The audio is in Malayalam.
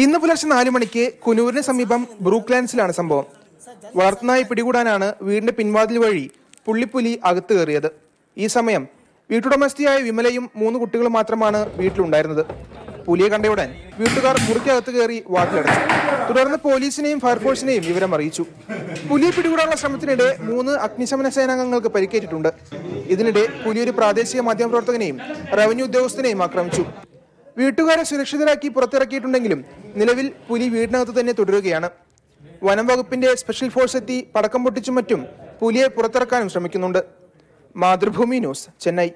ഇന്ന് പുലർച്ചെ നാലു മണിക്ക് കുനൂരിന് സമീപം ബ്രൂക്ലാൻഡ്സിലാണ് സംഭവം. വളർത്തുനായി പിടികൂടാനാണ് വീടിന്റെ പിൻവാതിൽ വഴി പുള്ളിപ്പുലി അകത്ത് കയറിയത്. ഈ സമയം വീട്ടുടമസ്ഥയായ വിമലയും മൂന്ന് കുട്ടികളും മാത്രമാണ് വീട്ടിലുണ്ടായിരുന്നത്. പുലിയെ കണ്ടയുടൻ വീട്ടുകാർ മുറിക്കകത്ത് കയറി വാട്ടിലടച്ചു തുടർന്ന് പോലീസിനെയും ഫയർഫോഴ്സിനെയും വിവരം അറിയിച്ചു. പുലിയെ പിടികൂടാനുള്ള ശ്രമത്തിനിടെ മൂന്ന് അഗ്നിശമന സേനാംഗങ്ങൾക്ക് പരിക്കേറ്റിട്ടുണ്ട്. ഇതിനിടെ പുലി ഒരു പ്രാദേശിക മാധ്യമപ്രവർത്തകനെയും റവന്യൂ ഉദ്യോഗസ്ഥനെയും ആക്രമിച്ചു. വീട്ടുകാരെ സുരക്ഷിതരാക്കി പുറത്തിറക്കിയിട്ടുണ്ടെങ്കിലും നിലവിൽ പുലി വീടിനകത്ത് തന്നെ തുടരുകയാണ്. വനം വകുപ്പിന്റെ സ്പെഷ്യൽ ഫോഴ്സ് എത്തി പടക്കം പൊട്ടിച്ചും മറ്റും പുലിയെ പുറത്തിറക്കാനും ശ്രമിക്കുന്നുണ്ട്. മാതൃഭൂമി ന്യൂസ് ചെന്നൈ.